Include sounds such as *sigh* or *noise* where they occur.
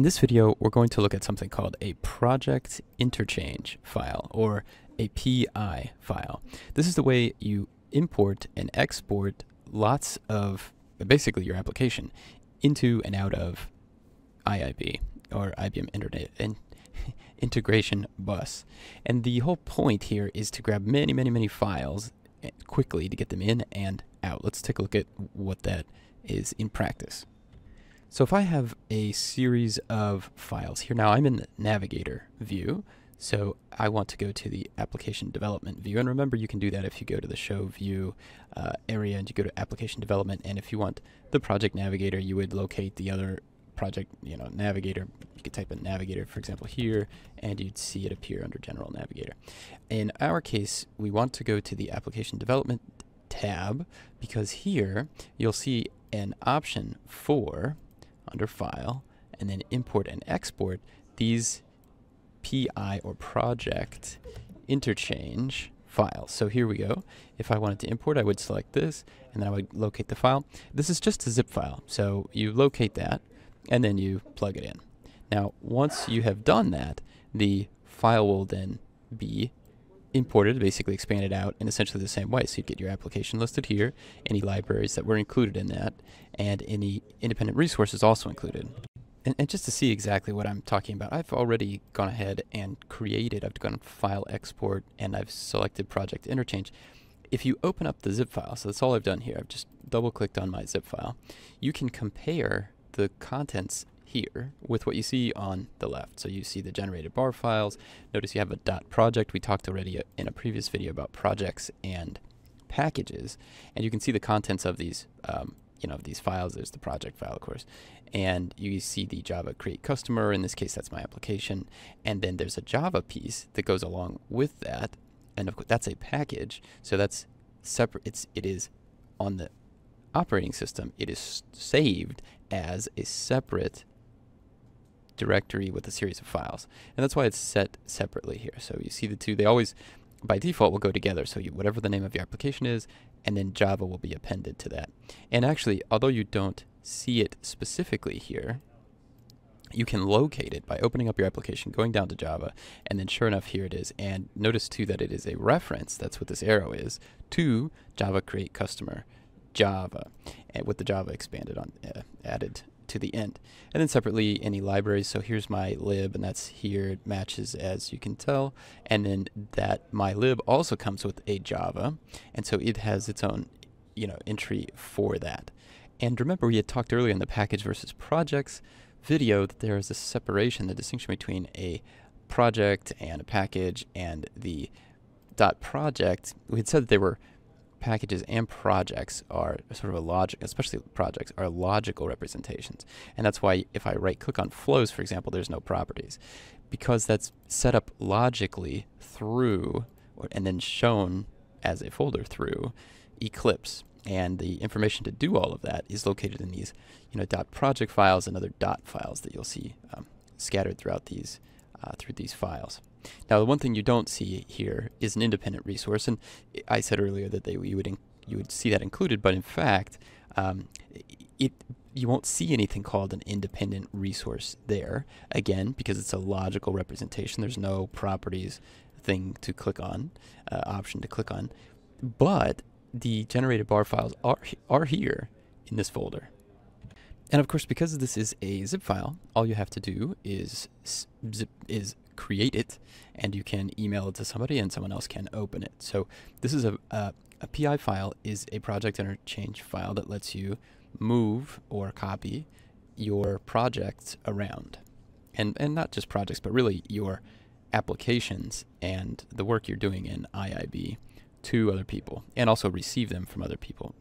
In this video, we're going to look at something called a project interchange file or a PI file. This is the way you import and export lots of basically your application into and out of IIB or IBM Internet and *laughs* Integration Bus. And the whole point here is to grab many, many, many files eh, quickly to get them in and out. Let's take a look at what that is in practice. So if I have a series of files here, now I'm in the Navigator view, so I want to go to the Application Development view. And remember, you can do that if you go to the Show View uh, area and you go to Application Development. And if you want the Project Navigator, you would locate the other project, you know, Navigator. You could type in Navigator, for example, here, and you'd see it appear under General Navigator. In our case, we want to go to the Application Development tab because here you'll see an option for under File, and then import and export these PI or project interchange files. So here we go. If I wanted to import, I would select this, and then I would locate the file. This is just a zip file, so you locate that, and then you plug it in. Now, once you have done that, the file will then be imported, basically expanded out in essentially the same way. So you'd get your application listed here, any libraries that were included in that, and any independent resources also included. And, and, just to see exactly what I'm talking about, I've already gone ahead and created, I've gone File Export, and I've selected Project Interchange. If you open up the zip file, so that's all I've done here, I've just double clicked on my zip file, you can compare the contents here with what you see on the left. So you see the generated bar files. Notice you have a dot project. We talked already in a previous video about projects and packages, and you can see the contents of these, um, you know, of these files. There's the project file, of course, and you see the Java create customer. In this case, that's my application, and then there's a Java piece that goes along with that, and of course that's a package. So that's separate. It's it is on the operating system. It is saved as a separate directory with a series of files. And that's why it's set separately here. So you see the two, they always, by default, will go together. So you, whatever the name of your application is, and then Java will be appended to that. And actually, although you don't see it specifically here, you can locate it by opening up your application, going down to Java, and then sure enough, here it is. And notice too that it is a reference, that's what this arrow is, to Java Create Customer Java, and with the Java expanded on uh, added to the end. And then separately, any libraries. So here's my lib, and that's here. It matches as you can tell. And then that my lib also comes with a Java, and so it has its own, you know, entry for that. And remember, we had talked earlier in the package versus projects video that there is a separation, the distinction between a project and a package and the dot project. We had said that they were packages and projects are sort of a logic, especially projects, are logical representations. And that's why if I right click on flows, for example, there's no properties. Because that's set up logically through and then shown as a folder through Eclipse. And the information to do all of that is located in these, you know, dot project files and other dot files that you'll see um, scattered throughout these uh, through these files. Now, the one thing you don't see here is an independent resource, and I said earlier that they you would you would see that included, but in fact, um, it you won't see anything called an independent resource there again because it's a logical representation. There's no properties thing to click on, uh, option to click on, but the generated bar files are are here in this folder. And of course, because this is a zip file, all you have to do is zip, is create it, and you can email it to somebody, and someone else can open it. So this is a, a, a PI file is a project interchange file that lets you move or copy your projects around, and and not just projects, but really your applications and the work you're doing in IIB to other people, and also receive them from other people